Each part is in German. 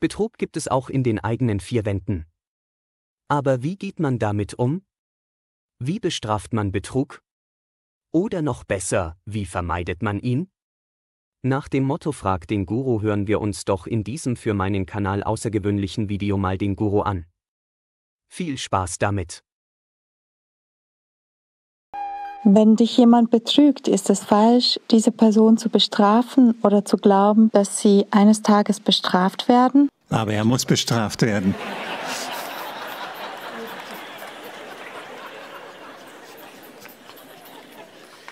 Betrug gibt es auch in den eigenen vier Wänden. Aber wie geht man damit um? Wie bestraft man Betrug? Oder noch besser, wie vermeidet man ihn? Nach dem Motto Frag den Guru hören wir uns doch in diesem für meinen Kanal außergewöhnlichen Video mal den Guru an. Viel Spaß damit! Wenn dich jemand betrügt, ist es falsch, diese Person zu bestrafen oder zu glauben, dass sie eines Tages bestraft werden? Aber er muss bestraft werden.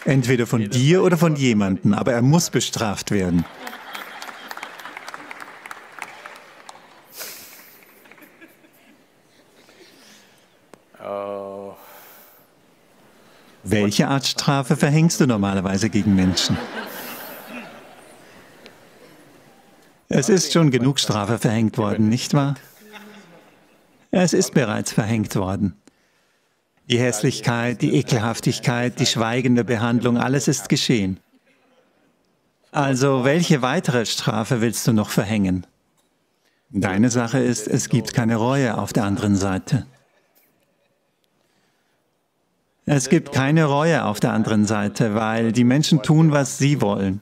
Entweder von dir oder von jemandem, aber er muss bestraft werden. Welche Art Strafe verhängst du normalerweise gegen Menschen? Es ist schon genug Strafe verhängt worden, nicht wahr? Es ist bereits verhängt worden. Die Hässlichkeit, die Ekelhaftigkeit, die schweigende Behandlung, alles ist geschehen. Also, welche weitere Strafe willst du noch verhängen? Deine Sache ist, es gibt keine Reue auf der anderen Seite. Es gibt keine Reue auf der anderen Seite, weil die Menschen tun, was sie wollen.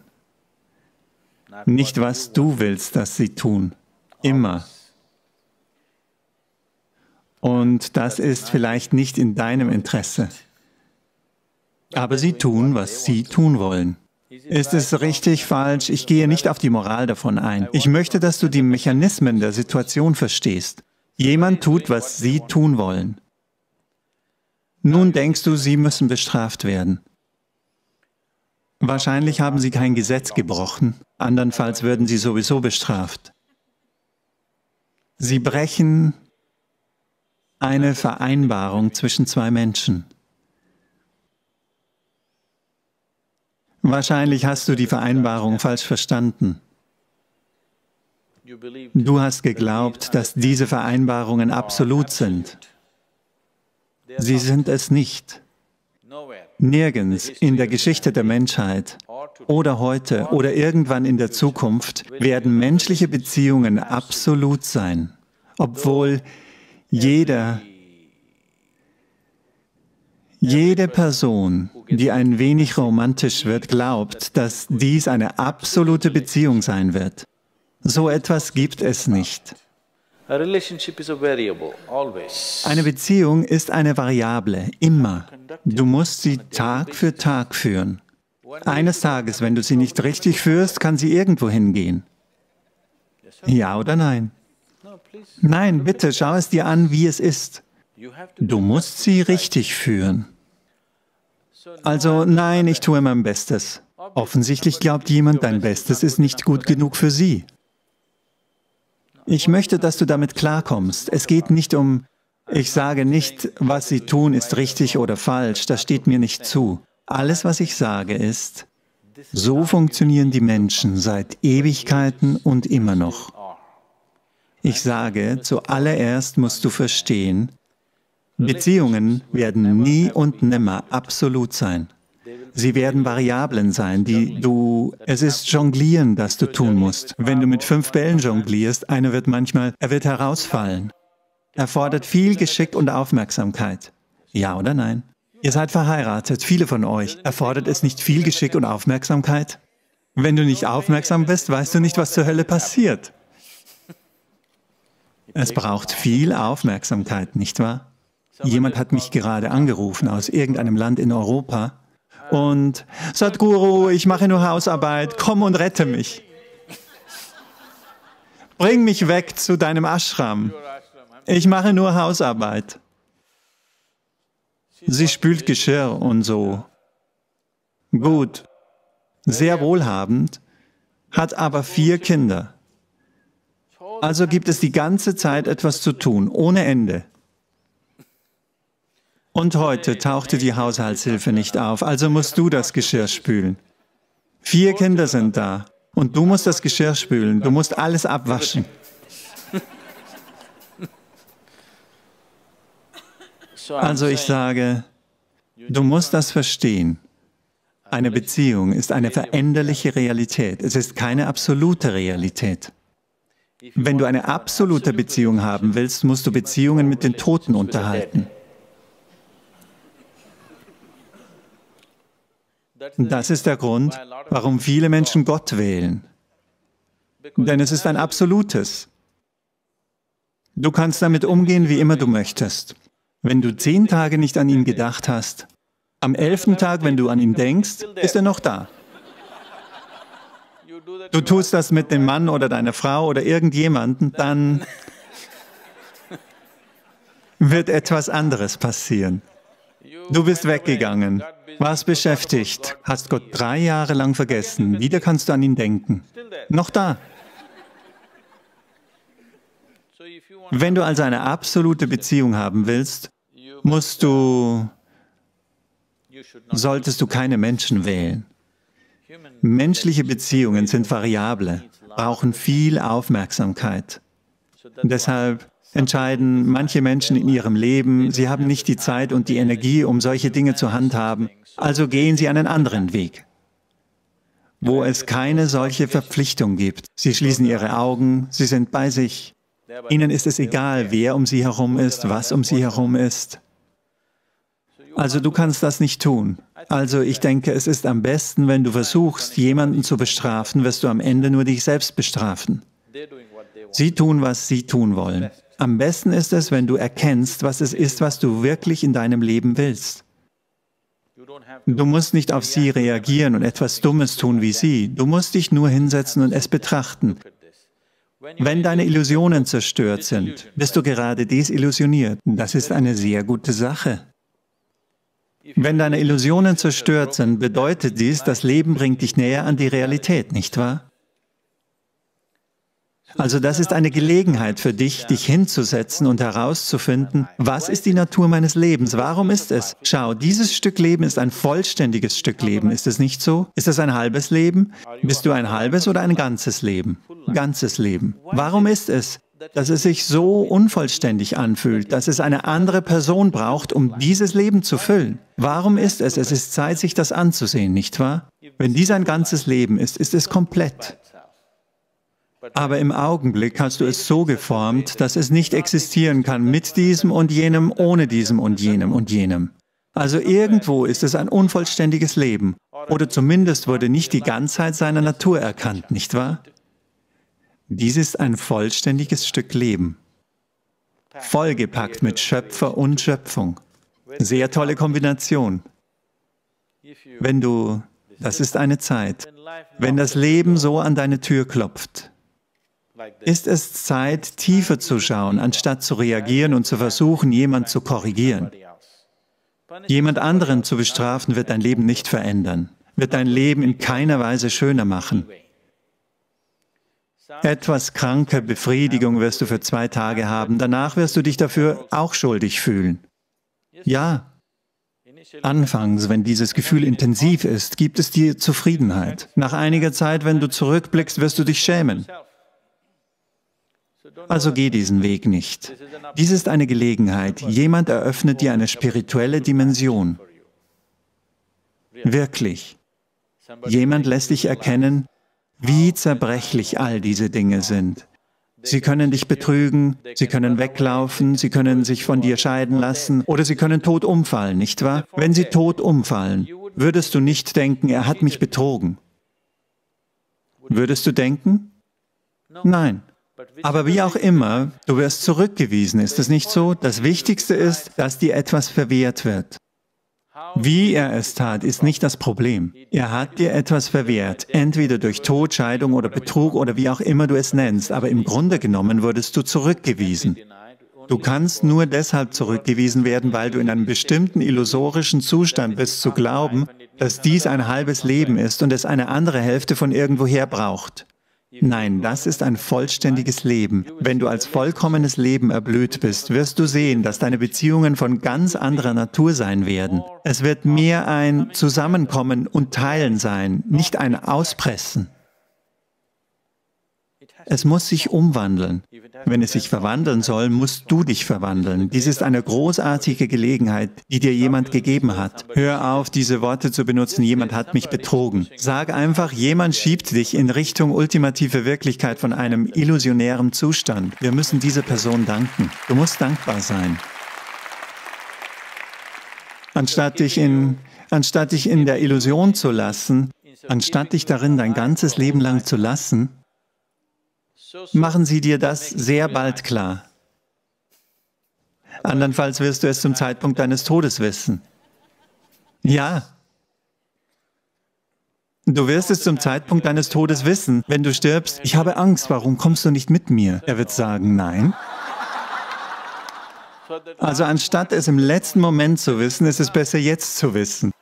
Nicht, was du willst, dass sie tun. Immer. Und das ist vielleicht nicht in deinem Interesse. Aber sie tun, was sie tun wollen. Ist es richtig, falsch? Ich gehe nicht auf die Moral davon ein. Ich möchte, dass du die Mechanismen der Situation verstehst. Jemand tut, was sie tun wollen. Nun denkst du, sie müssen bestraft werden. Wahrscheinlich haben sie kein Gesetz gebrochen, andernfalls würden sie sowieso bestraft. Sie brechen eine Vereinbarung zwischen zwei Menschen. Wahrscheinlich hast du die Vereinbarung falsch verstanden. Du hast geglaubt, dass diese Vereinbarungen absolut sind. Sie sind es nicht. Nirgends in der Geschichte der Menschheit oder heute oder irgendwann in der Zukunft werden menschliche Beziehungen absolut sein, obwohl jeder, jede Person, die ein wenig romantisch wird, glaubt, dass dies eine absolute Beziehung sein wird. So etwas gibt es nicht. Eine Beziehung ist eine Variable, immer. Du musst sie Tag für Tag führen. Eines Tages, wenn du sie nicht richtig führst, kann sie irgendwo hingehen. Ja oder nein? Nein, bitte, schau es dir an, wie es ist. Du musst sie richtig führen. Also nein, ich tue mein Bestes. Offensichtlich glaubt jemand, dein Bestes ist nicht gut genug für sie. Ich möchte, dass du damit klarkommst. Es geht nicht um, ich sage nicht, was sie tun ist richtig oder falsch, das steht mir nicht zu. Alles, was ich sage, ist, so funktionieren die Menschen seit Ewigkeiten und immer noch. Ich sage, zuallererst musst du verstehen, Beziehungen werden nie und nimmer absolut sein. Sie werden Variablen sein, die du, es ist Jonglieren, das du tun musst. Wenn du mit fünf Bällen jonglierst, einer wird manchmal, er wird herausfallen. Er fordert viel Geschick und Aufmerksamkeit. Ja oder nein? Ihr seid verheiratet, viele von euch. Erfordert es nicht viel Geschick und Aufmerksamkeit? Wenn du nicht aufmerksam bist, weißt du nicht, was zur Hölle passiert. Es braucht viel Aufmerksamkeit, nicht wahr? Jemand hat mich gerade angerufen aus irgendeinem Land in Europa und Sadhguru, ich mache nur Hausarbeit, komm und rette mich. Bring mich weg zu deinem Ashram. Ich mache nur Hausarbeit. Sie spült Geschirr und so. Gut, sehr wohlhabend, hat aber vier Kinder. Also gibt es die ganze Zeit etwas zu tun, ohne Ende. Und heute tauchte die Haushaltshilfe nicht auf, also musst du das Geschirr spülen. Vier Kinder sind da und du musst das Geschirr spülen, du musst alles abwaschen. Also ich sage, du musst das verstehen. Eine Beziehung ist eine veränderliche Realität, es ist keine absolute Realität. Wenn du eine absolute Beziehung haben willst, musst du Beziehungen mit den Toten unterhalten. Das ist der Grund, warum viele Menschen Gott wählen. Denn es ist ein absolutes. Du kannst damit umgehen, wie immer du möchtest. Wenn du zehn Tage nicht an ihn gedacht hast, am elften Tag, wenn du an ihn denkst, ist er noch da. Du tust das mit dem Mann oder deiner Frau oder irgendjemanden, dann wird etwas anderes passieren. Du bist weggegangen, warst beschäftigt, hast Gott drei Jahre lang vergessen. Wieder kannst du an ihn denken. Noch da. Wenn du also eine absolute Beziehung haben willst, musst du, solltest du keine Menschen wählen. Menschliche Beziehungen sind variable, brauchen viel Aufmerksamkeit. Deshalb entscheiden manche Menschen in ihrem Leben, sie haben nicht die Zeit und die Energie, um solche Dinge zu handhaben, also gehen sie einen anderen Weg, wo es keine solche Verpflichtung gibt. Sie schließen ihre Augen, sie sind bei sich. Ihnen ist es egal, wer um sie herum ist, was um sie herum ist. Also du kannst das nicht tun. Also ich denke, es ist am besten, wenn du versuchst, jemanden zu bestrafen, wirst du am Ende nur dich selbst bestrafen. Sie tun, was sie tun wollen. Am besten ist es, wenn du erkennst, was es ist, was du wirklich in deinem Leben willst. Du musst nicht auf sie reagieren und etwas Dummes tun wie sie. Du musst dich nur hinsetzen und es betrachten. Wenn deine Illusionen zerstört sind, bist du gerade desillusioniert. Das ist eine sehr gute Sache. Wenn deine Illusionen zerstört sind, bedeutet dies, das Leben bringt dich näher an die Realität, nicht wahr? Also das ist eine Gelegenheit für dich, dich hinzusetzen und herauszufinden, was ist die Natur meines Lebens? Warum ist es? Schau, dieses Stück Leben ist ein vollständiges Stück Leben. Ist es nicht so? Ist es ein halbes Leben? Bist du ein halbes oder ein ganzes Leben? Ganzes Leben. Warum ist es? dass es sich so unvollständig anfühlt, dass es eine andere Person braucht, um dieses Leben zu füllen. Warum ist es? Es ist Zeit, sich das anzusehen, nicht wahr? Wenn dies ein ganzes Leben ist, ist es komplett. Aber im Augenblick hast du es so geformt, dass es nicht existieren kann mit diesem und jenem, ohne diesem und jenem und jenem. Also irgendwo ist es ein unvollständiges Leben. Oder zumindest wurde nicht die Ganzheit seiner Natur erkannt, nicht wahr? Dies ist ein vollständiges Stück Leben. Vollgepackt mit Schöpfer und Schöpfung. Sehr tolle Kombination. Wenn du, das ist eine Zeit, wenn das Leben so an deine Tür klopft, ist es Zeit, tiefer zu schauen, anstatt zu reagieren und zu versuchen, jemand zu korrigieren. Jemand anderen zu bestrafen wird dein Leben nicht verändern, wird dein Leben in keiner Weise schöner machen. Etwas kranke Befriedigung wirst du für zwei Tage haben, danach wirst du dich dafür auch schuldig fühlen. Ja, Anfangs, wenn dieses Gefühl intensiv ist, gibt es dir Zufriedenheit. Nach einiger Zeit, wenn du zurückblickst, wirst du dich schämen. Also geh diesen Weg nicht. Dies ist eine Gelegenheit. Jemand eröffnet dir eine spirituelle Dimension. Wirklich. Jemand lässt dich erkennen, wie zerbrechlich all diese Dinge sind. Sie können dich betrügen, sie können weglaufen, sie können sich von dir scheiden lassen oder sie können tot umfallen, nicht wahr? Wenn sie tot umfallen, würdest du nicht denken, er hat mich betrogen. Würdest du denken? Nein. Aber wie auch immer, du wirst zurückgewiesen, ist es nicht so? Das Wichtigste ist, dass dir etwas verwehrt wird. Wie er es tat, ist nicht das Problem. Er hat dir etwas verwehrt, entweder durch Tod, Scheidung oder Betrug oder wie auch immer du es nennst, aber im Grunde genommen wurdest du zurückgewiesen. Du kannst nur deshalb zurückgewiesen werden, weil du in einem bestimmten illusorischen Zustand bist zu glauben, dass dies ein halbes Leben ist und es eine andere Hälfte von irgendwoher braucht. Nein, das ist ein vollständiges Leben. Wenn du als vollkommenes Leben erblüht bist, wirst du sehen, dass deine Beziehungen von ganz anderer Natur sein werden. Es wird mehr ein Zusammenkommen und Teilen sein, nicht ein Auspressen. Es muss sich umwandeln. Wenn es sich verwandeln soll, musst du dich verwandeln. Dies ist eine großartige Gelegenheit, die dir jemand gegeben hat. Hör auf, diese Worte zu benutzen, jemand hat mich betrogen. Sag einfach, jemand schiebt dich in Richtung ultimative Wirklichkeit von einem illusionären Zustand. Wir müssen dieser Person danken. Du musst dankbar sein. Anstatt dich in, anstatt dich in der Illusion zu lassen, anstatt dich darin dein ganzes Leben lang zu lassen, machen sie dir das sehr bald klar. Andernfalls wirst du es zum Zeitpunkt deines Todes wissen. Ja. Du wirst es zum Zeitpunkt deines Todes wissen. Wenn du stirbst, ich habe Angst, warum kommst du nicht mit mir? Er wird sagen, nein. Also anstatt es im letzten Moment zu wissen, ist es besser jetzt zu wissen.